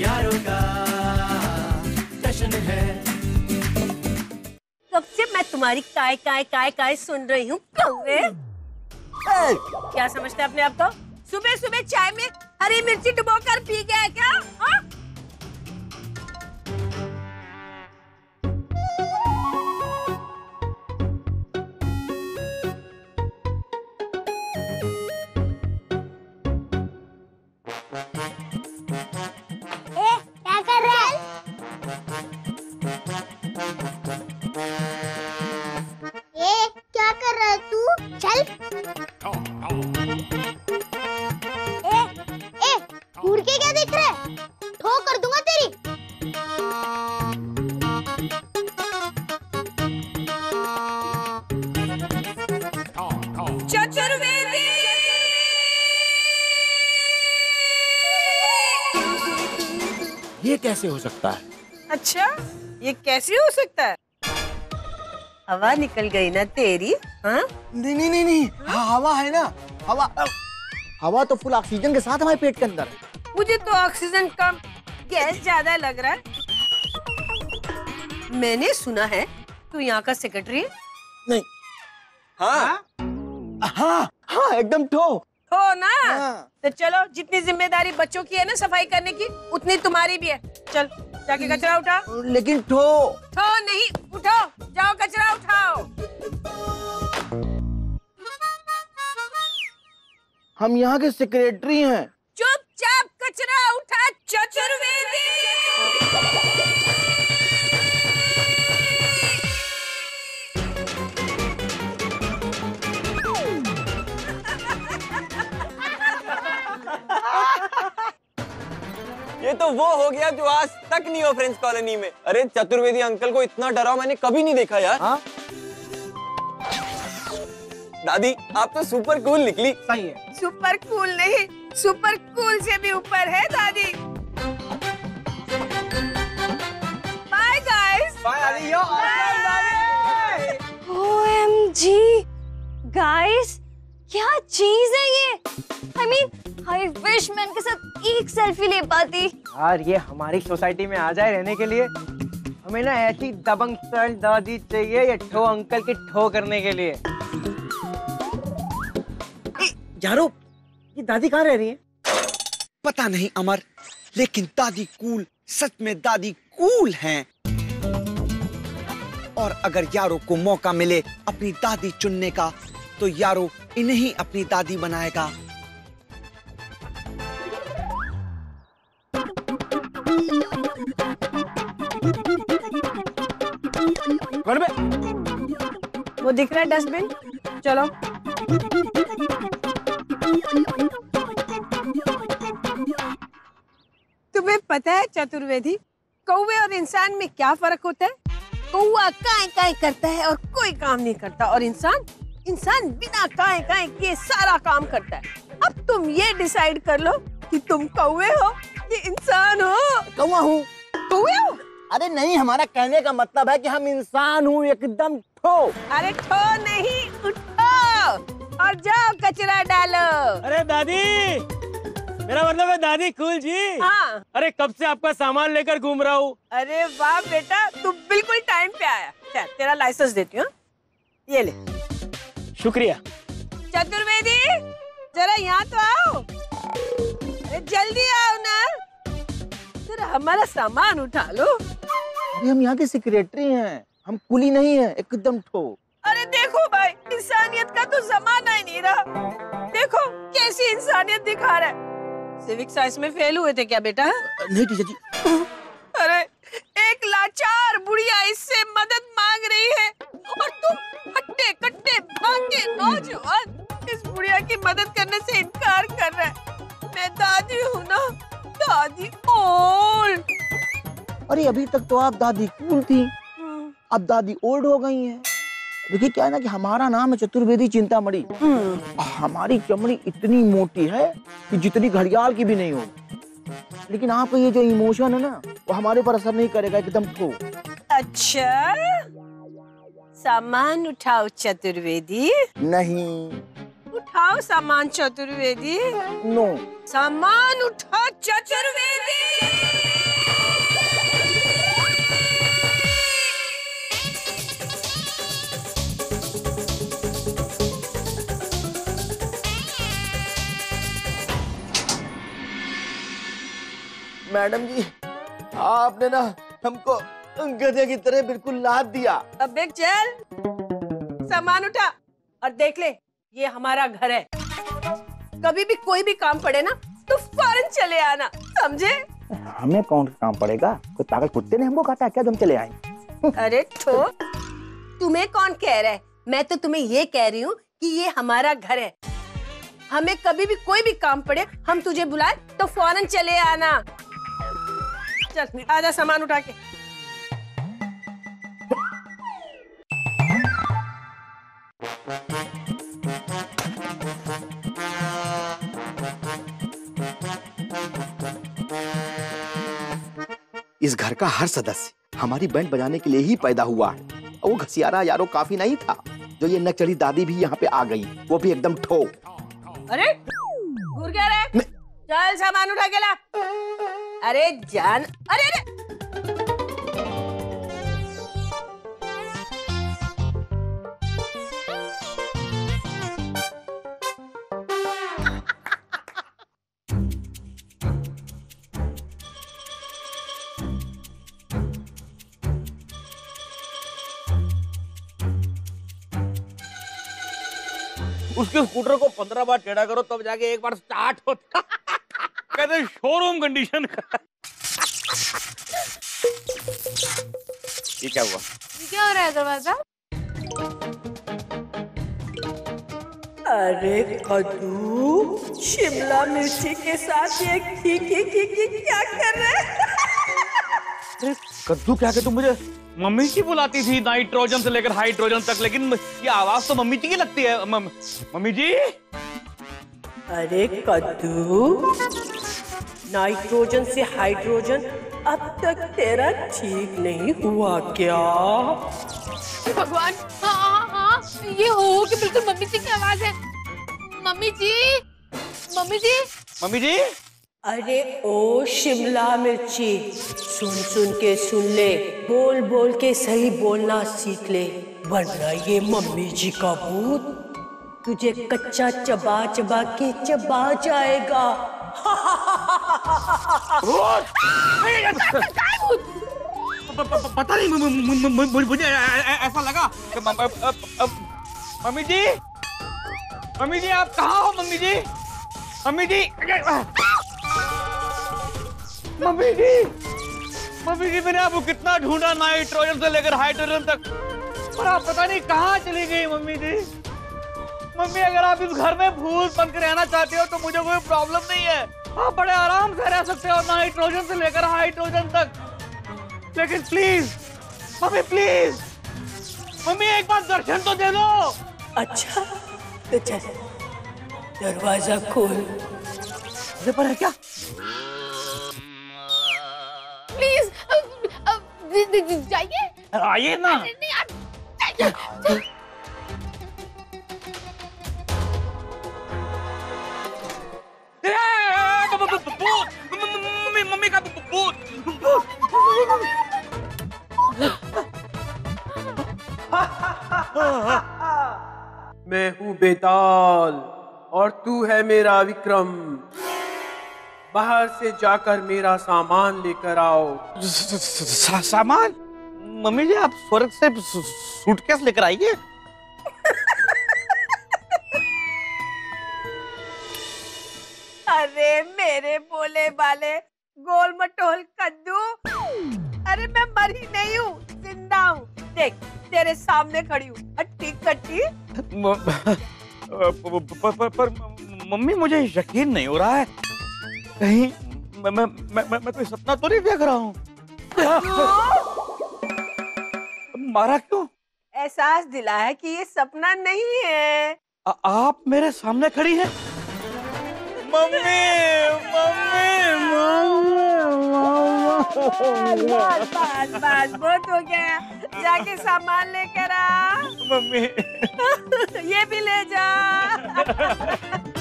यारों का जश्न है। कब से मैं तुम्हारी काय काय काय काय सुन रही हूँ। क्या समझते हैं अपने आप को? सुबह सुबह चाय में हरी मिर्ची डुबोकर पी गया क्या? हाँ? कैसे हो सकता है? अच्छा ये कैसे हो सकता है? हवा निकल गई ना तेरी हाँ? नहीं नहीं नहीं नहीं हाँ, हवा है ना हवा हवा तो फुल ऑक्सीजन के साथ हमारे पेट के अंदर मुझे तो ऑक्सीजन कम गैस ज़्यादा लग रहा है। मैंने सुना है तू यहाँ का सेक्रेटरी है। नहीं। हाँ। हाँ हाँ एकदम ठो। हो ना? हाँ। तो चलो जितनी ज़िम्मेदारी बच्चों की है ना सफ़ाई करने की उतनी तुम्हारी भी है। चल जाके कचरा उठा लेकिन ठो। ठो नहीं उठो। जाओ कचरा उठाओ। हम यहाँ के सेक्रेटरी हैं। चुपचाप कचरा उठा चतुर्वेदी। तो वो हो गया जो आज तक नहीं हो फ्रेंड्स कॉलोनी में। अरे चतुर्वेदी अंकल को इतना डरा मैंने कभी नहीं देखा यार। हाँ? दादी आप तो सुपर कूल निकली। सही है। सुपर कूल नहीं सुपर कूल से भी ऊपर है दादी। बाय गाइस OMG गाइस क्या चीज़ है ये? आई मीन आई विश मैं इनके साथ एक सेल्फी ले पाती। यार ये हमारी सोसाइटी में आ जाए रहने के लिए हमें ना ऐसी दबंग स्टाइल दादी चाहिए ये ठो अंकल की ठो करने के लिए। यारो ये दादी कहाँ रह रही है? पता नहीं अमर लेकिन दादी कूल सच में दादी कूल हैं। और अगर यारो को मौका मिले अपनी दादी चुनने का तो यारो इन्हें ही अपनी दादी बनाएगा। वो दिख रहा है डस्टबिन। चलो। तुम्हें पता है चतुर्वेदी कौवे और इंसान में क्या फ़र्क होता है? कौआ काय काय करता है और कोई काम नहीं करता और इंसान इंसान बिना काय काय के सारा काम करता है। अब तुम ये डिसाइड कर लो कि तुम कौवे हो कि इंसान हो। कौआ हूँ। कौवे हो? अरे नहीं हमारा कहने का मतलब है कि हम इंसान हूँ एकदम ठो। अरे ठो नहीं उठो और जाओ कचरा डालो। अरे दादी मेरा मतलब है दादी कूल जी। हाँ। अरे कब से आपका सामान लेकर घूम रहा हूँ? अरे वाह बेटा तू बिल्कुल टाइम पे आया। तेरा लाइसेंस देती हूँ। ये ले। शुक्रिया। चतुर्वेदी जरा यहाँ तो आओ। अरे जल्दी आओ ना। जरा हमारा सामान उठा लो। अरे हम यहाँ के सेक्रेटरी हैं। हम कुली नहीं है एकदम ठो। अरे देखो भाई इंसानियत का तो जमाना ही नहीं रहा। देखो कैसी इंसानियत दिखा रहा है। सिविक साइंस में फेल हुए थे क्या बेटा? नहीं टीचर जी। अरे अभी तक तो आप दादी कूल थी। अब दादी ओल्ड हो गई हैं। देखिए क्या है ना कि हमारा नाम है चतुर्वेदी चिंतामणि। हमारी चमड़ी इतनी मोटी है कि जितनी घड़ियाल की भी नहीं हो। लेकिन आपका ये जो इमोशन है ना वो हमारे पर असर नहीं करेगा एकदम ठो अच्छा। सामान उठाओ चतुर्वेदी। नहीं। उठाओ सामान चतुर्वेदी। नो। सामान उठाओ चतुर्वेदी। मैडम जी आपने ना हमको गधे की तरह बिल्कुल लाद दिया। अबे चल। सामान उठा और देख ले ये हमारा घर है। कभी भी कोई भी काम पड़े ना तो फ़ौरन चले आना समझे? हमें कौन काम पड़ेगा? कोई पागल कुत्ते ने हमको कहा था क्या तुम चले आए। अरे ठो तुम्हें कौन कह रहा है? मैं तो तुम्हें ये कह रही हूँ कि ये हमारा घर है। हमें कभी भी कोई भी काम पड़े हम तुझे बुलाए तो फ़ौरन चले आना। चल आजा सामान उठा के। इस घर का हर सदस्य हमारी बैंड बजाने के लिए ही पैदा हुआ है। और वो घसियारा यारो काफ़ी नहीं था जो ये नकचड़ी दादी भी यहाँ पे आ गई। वो भी एकदम ठो। अरे चल सामान उठा के ला। अरे जान, अरे अरे। उसके स्कूटर को पंद्रह बार टेढ़ा करो, तब जाके एक बार स्टार्ट होता। कहते शोरूम कंडीशन का। ये क्या हुआ? ये क्या हो रहा है दरवाज़ा? अरे कद्दू शिमला मिर्ची के साथ ये की की की की क्या कर रहे अरे कद्दू क्या के तुम मुझे मम्मी की बुलाती थी नाइट्रोजन से लेकर हाइड्रोजन तक लेकिन ये आवाज़ तो मम्मी जी की लगती है। मम- मम्मी जी? अरे कद्दू नाइट्रोजन से हाइड्रोजन अब तक तेरा ठीक नहीं हुआ क्या? भगवान हाँ हाँ हाँ ये हो कि बिल्कुल मम्मी जी की आवाज़ है। Mummy ji mummy ji. Mummy ji? अरे ओ शिमला मिर्ची सुन सुन के सुन ले बोल बोल के सही बोलना सीख ले। वरना ये मम्मी जी का भूत। तुझे कच्चा चबा चबा के चबा जाएगा। पता नहीं मुझे ऐसा लगा मम्मी जी मम्मी जी, आप कहाँ हो mummy ji? Mummy ji mummy ji mummy ji, मैंने आपको कितना ढूंढा नाइट्रोजन से लेकर हाइड्रोजन तक, पर आप पता नहीं कहाँ चली गई मम्मी जी? मम्मी अगर आप इस घर में भूत बन के रहना चाहते हो तो मुझे कोई प्रॉब्लम नहीं है। आप बड़े आराम से रह सकते हो नाइट्रोजन से लेकर हाइड्रोजन तक। लेकिन प्लीज़ मम्मी प्लीज़ मम्मी एक बार दर्शन तो दे दो। अच्छा तो चल दरवाज़ा खोल। मुझे पर है क्या? प्लीज़ जाइए। आइए ना। नहीं यार मैं हूँ बेताल और तू है मेरा विक्रम। बाहर से जाकर मेरा सामान लेकर आओ। स- सामान? मम्मी जी आप स्वर्ग से सूटकेस लेकर आइए। अरे मेरे बोले बाले गोल मटोल कद्दू अरे मैं मरी नहीं हूँ ज़िंदा हूँ। देख तेरे सामने खड़ी हूँ। हट्टी कट्टी म- प- प- प- पर मम्मी मुझे यकीन नहीं हो रहा है। कहीं मैं मैं मैं, मैं, मैं कोई सपना तो नहीं देख रहा हूँ? मारा क्यों? एहसास दिला है कि ये सपना नहीं है। आ, आप मेरे सामने खड़ी हैं? Mummy mummy. बस बस बस बहुत हो गया। जाके सामान लेकर आ। मम्मी। ये भी ले जा।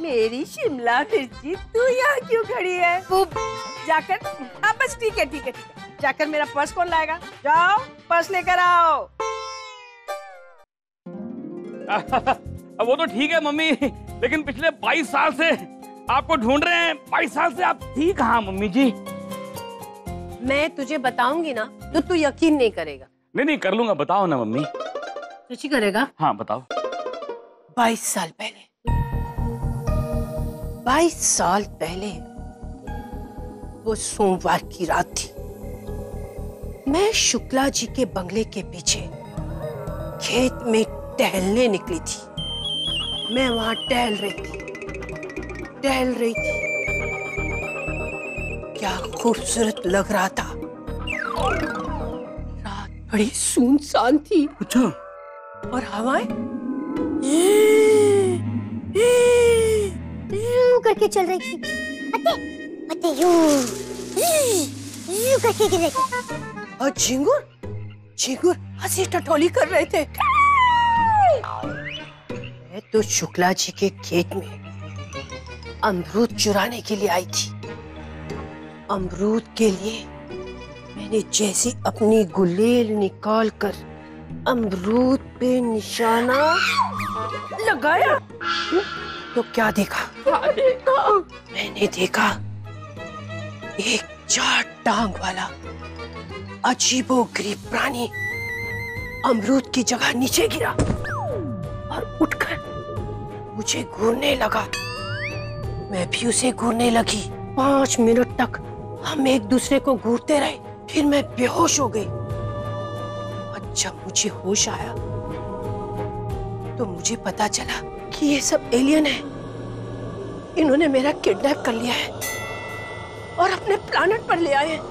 मेरी शिमला मिर्ची तू यहाँ क्यों खड़ी है? वो जाकर हाँ बस ठीक है ठीक है ठीक है। जाकर मेरा पर्स कौन लाएगा? जाओ पर्स लेकर आओ। अब वो तो ठीक है मम्मी लेकिन पिछले 22 साल से आपको ढूंढ रहे हैं। बाईस साल से आप थी कहाँ मम्मी जी? मैं तुझे बताऊँगी ना तो तू यकीन नहीं करेगा। नहीं नहीं कर लूँगा बताओ ना मम्मी। सच्ची करेगा? हाँ बताओ। बाईस साल पहले। बाईस साल पहले वो सोमवार की रात थी। मैं शुक्ला जी के बंगले के पीछे खेत में टहलने निकली थी। मैं वहाँ टहल रही थी टहल रही थी। क्या खूबसूरत लग रहा था। रात बड़ी सुनसान थी। अच्छा। और हवाएँ? यूँ करके चल रही थी। अते अते यूँ। यूँ करके गिर रही थी। और झिंगुर? झिंगुर हँसी टटोली कर रहे थे। मैं तो शुक्ला जी के खेत में अमरूद चुराने के लिए आई थी। अमरूद के लिए मैंने जैसी अपनी गुलेल निकाल कर अमरूद पे निशाना लगाया। तो क्या देखा? मैंने देखा एक चार टांग वाला अजीबो गरीब प्राणी अमरूद की जगह नीचे गिरा और उठकर मुझे घूरने लगा। मैं भी उसे घूरने लगी। पाँच मिनट तक हम एक दूसरे को घूरते रहे फिर मैं बेहोश हो गई। और जब मुझे होश आया तो मुझे पता चला कि ये सब एलियन है। इन्होंने मेरा किडनैप कर लिया है और अपने प्लानट पर ले आए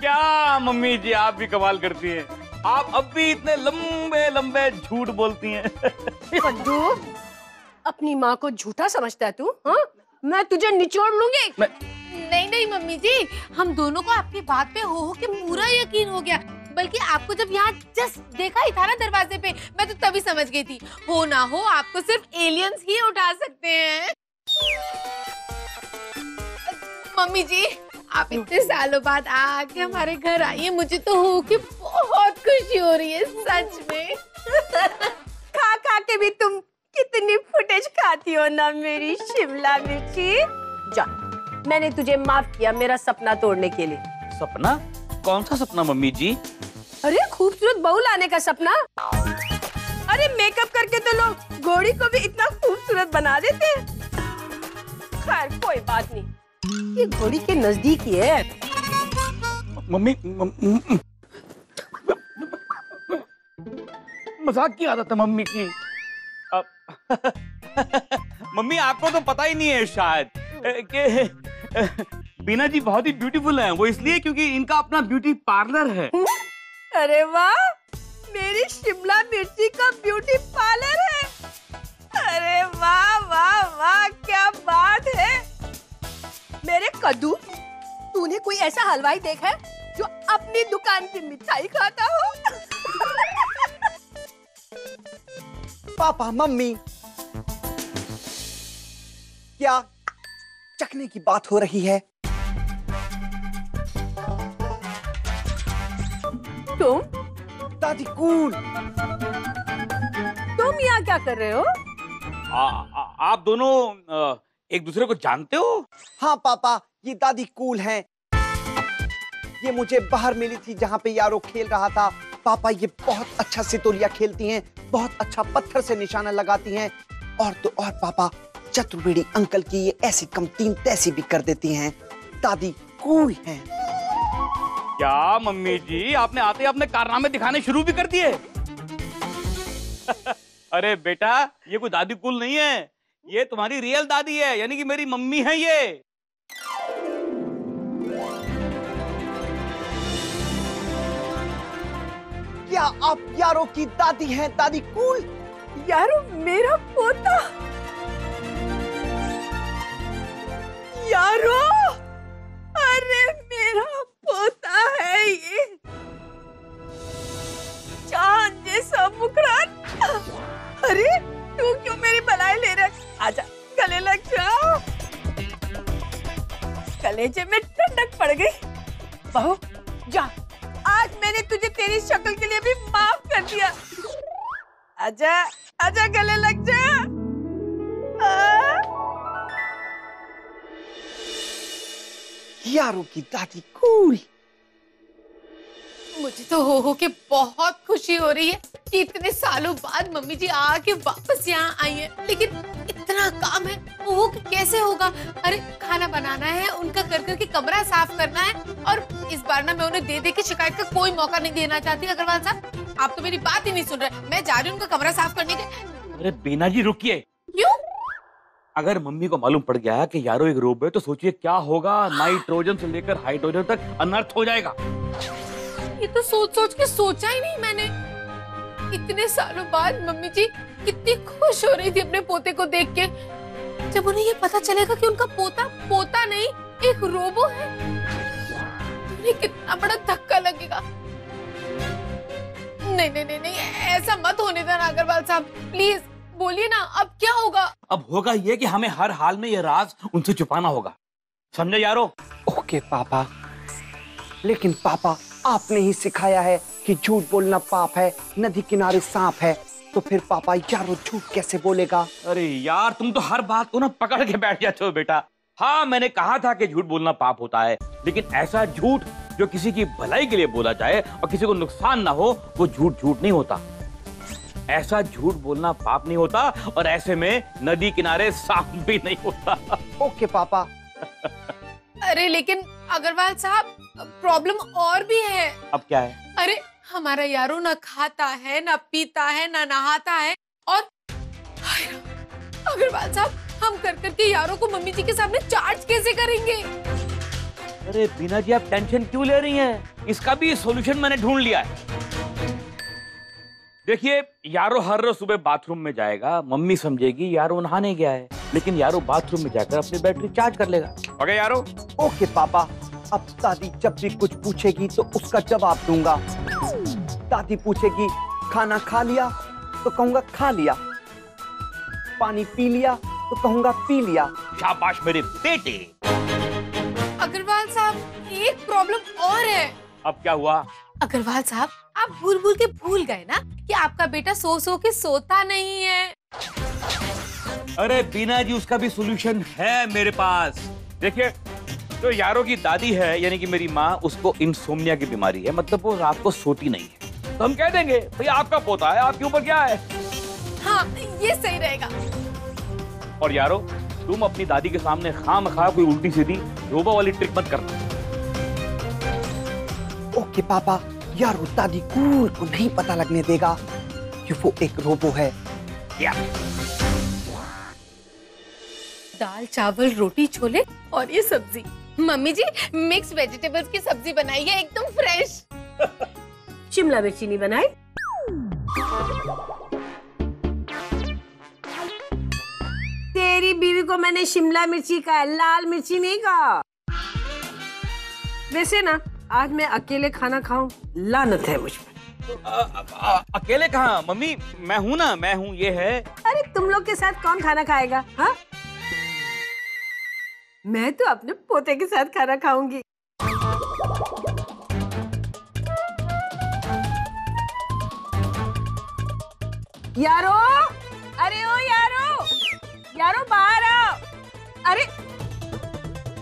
क्या मम्मी जी आप भी कमाल करती हैं। आप अब भी इतने लंबे लंबे झूठ बोलती हैं। अपनी माँ को झूठा समझता है तू हाँ? मैं तुझे निचोड़ लूँगी। मैं... नहीं नहीं मम्मी जी हम दोनों को आपकी बात पे हो हो के पूरा यकीन हो गया। बल्कि आपको जब यहाँ जस्ट देखा ही था ना दरवाजे पे मैं तो तभी समझ गई थी। हो ना हो आपको सिर्फ़ एलियंस ही उठा सकते हैं। मम्मी जी आप इतने सालों बाद आके हमारे घर आई है मुझे तो हो के बहुत खुशी हो रही है सच में। खा खा के भी तुम कितनी फुटेज खाती हो ना मेरी शिमला मिर्ची? जा मैंने तुझे माफ़ किया मेरा सपना तोड़ने के लिए। सपना? कौन सा सपना मम्मी जी? अरे खूबसूरत बहू लाने का सपना। अरे मेकअप करके तो लोग घोड़ी को भी इतना खूबसूरत बना देते हैं। खैर कोई बात नहीं। ये घोड़ी के नज़दीक ही है। मम्मी मम- मम- मज़ाक की आदत है मम्मी की। मम्मी आपको तो पता ही नहीं है शायद कि बीना जी बहुत ही ब्यूटीफुल हैं। वो इसलिए क्योंकि इनका अपना ब्यूटी पार्लर है। अरे वाह मेरी शिमला मिर्ची का ब्यूटी पार्लर है। अरे वाह वाह वाह क्या बात है। मेरे कद्दू तूने कोई ऐसा हलवाई देखा है जो अपनी दुकान की मिठाई खाता हो? Papa mummy. क्या चखने की बात हो रही है? तुम? दादी कूल। तुम यहाँ क्या कर रहे हो? आ, आ, आप दोनों एक दूसरे को जानते हो? हाँ पापा ये दादी कूल हैं। ये मुझे बाहर मिली थी जहाँ पे यारो खेल रहा था। पापा ये बहुत अच्छा सितोलिया खेलती हैं, बहुत अच्छा पत्थर से निशाना लगाती हैं। और तो और पापा चतुर्वेदी अंकल की ये ऐसी कमतीन तैसी भी कर देती हैं। दादी कूल हैं। क्या, मम्मी जी, आपने आते अपने कारनामे दिखाने शुरू भी कर दिए? अरे बेटा, ये कोई दादी कुल नहीं है। ये तुम्हारी रियल दादी है, यानी कि मेरी मम्मी है ये। क्या आप यारों की दादी हैं, दादी कूल? यारो, मेरा पोता। यारो! अरे, मेरा पोता है ये। चाँद जैसा मुकरान। अरे, तू क्यों मेरी भलाई ले रहा? आजा, गले लग जाओ। कलेजे में ठंडक पड़ गई। बहू जा। आज मैंने तुझे तेरी शक्ल के लिए भी माफ़ कर दिया। आजा आजा गले लग जा। यारों की दादी कूल। मुझे तो हो हो के बहुत खुशी हो रही है कि इतने सालों बाद मम्मी जी आके वापस यहाँ आई हैं। लेकिन इतना काम है वो कैसे होगा? अरे खाना बनाना है उनका कर करके कमरा साफ़ करना है और इस बार ना मैं उन्हें दे दे के शिकायत का कोई मौका नहीं देना चाहती अग्रवाल साहब। आप तो मेरी बात ही नहीं सुन रहे। मैं जा रही हूँ उनका कमरा साफ़ करने के अरे बीना जी रुकिए। क्यों? अगर मम्मी को मालूम पड़ गया कि यारो एक रोब है तो सोचिए क्या होगा? नाइट्रोजन से लेकर हाइड्रोजन तक अनर्थ हो जाएगा। ये तो सोच सोच के सोचा ही नहीं मैंने। इतने सालों बाद मम्मी जी कितनी खुश हो रही थी अपने पोते को देख के। जब उन्हें ये पता चलेगा कि उनका पोता पोता नहीं एक रोबो है तो उन्हें कितना बड़ा धक्का लगेगा। नहीं नहीं नहीं नहीं ऐसा मत होने देना अग्रवाल साहब। प्लीज़ बोलिए ना अब क्या होगा? अब होगा ये कि हमें हर हाल में ये राज उनसे छुपाना होगा। समझे यारो? ओके पापा। लेकिन पापा आपने ही सिखाया है कि झूठ बोलना पाप है नदी किनारे सांप है। तो फिर पापा यारो झूठ कैसे बोलेगा? अरे यार तुम तो हर बात को ना पकड़ के बैठ जाते हो बेटा। हाँ मैंने कहा था कि झूठ बोलना पाप होता है लेकिन ऐसा झूठ जो किसी की भलाई के लिए बोला जाए और किसी को नुकसान ना हो वो झूठ झूठ नहीं होता। ऐसा झूठ बोलना पाप नहीं होता और ऐसे में नदी किनारे सांप भी नहीं होता। ओके पापा। अरे लेकिन अग्रवाल साहब प्रॉब्लम और भी है। अब क्या है? अरे हमारा यारो ना खाता है ना पीता है ना नहाता है और अग्रवाल साहब हम कर करके यारों को मम्मी जी के सामने चार्ज कैसे करेंगे? अरे बीना जी आप टेंशन क्यों ले रही हैं? इसका भी सॉल्यूशन मैंने ढूंढ लिया है। देखिए यारो हर रोज सुबह बाथरूम में जाएगा मम्मी समझेगी यारो नहाने गया है। लेकिन यारो बाथरूम में जाकर अपनी बैटरी चार्ज कर लेगा। ओके यारो। ओके पापा अब दादी जब भी कुछ पूछेगी तो उसका जवाब दूँगा। दादी पूछेगी खाना खा लिया? तो कहूँगा खा लिया। पानी पी लिया तो कहूँगा पी लिया। शाबाश मेरे बेटे। अग्रवाल साहब एक प्रॉब्लम और है। अब क्या हुआ? अग्रवाल साहब आप भूल भूल के भूल गए ना कि आपका बेटा सो सो के सोता नहीं है। अरे बीना जी उसका भी सोल्यूशन है मेरे पास। देखिए जो यारों की दादी है यानी कि मेरी माँ उसको इंसोमिया की बीमारी है मतलब वो रात को सोती नहीं है। तो हम कह देंगे भाई आपका पोता है आपके ऊपर क्या है? हाँ ये सही रहेगा। और यारो तुम अपनी दादी के सामने खाम खा कोई उल्टी सीधी रोबो वाली ट्रिक मत करना। ओके पापा यारो दादी कूल को नहीं पता लगने देगा कि वो एक रोबो है। या दाल चावल रोटी छोले और ये सब्ज़ी। मम्मी जी मिक्स वेजिटेबल्स की सब्ज़ी बनाई है एकदम फ्रेश शिमला मिर्ची नहीं बनाई। तेरी बीवी को मैंने शिमला मिर्ची कहा लाल मिर्ची नहीं कहा। वैसे ना आज मैं अकेले खाना खाऊं लानत है मुझ पर। अकेले कहा? मम्मी मैं हूँ ना मैं हूँ ये है। अरे तुम लोग के साथ कौन खाना खाएगा हाँ? मैं तो अपने पोते के साथ खाना खाऊँगी। यारो! अरे ओ यारो! यारो, बाहर आओ। अरे!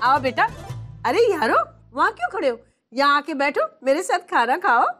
आओ बेटा। अरे यारो, वहाँ क्यों खड़े हो? यहाँ आके बैठो, मेरे साथ खाना खाओ।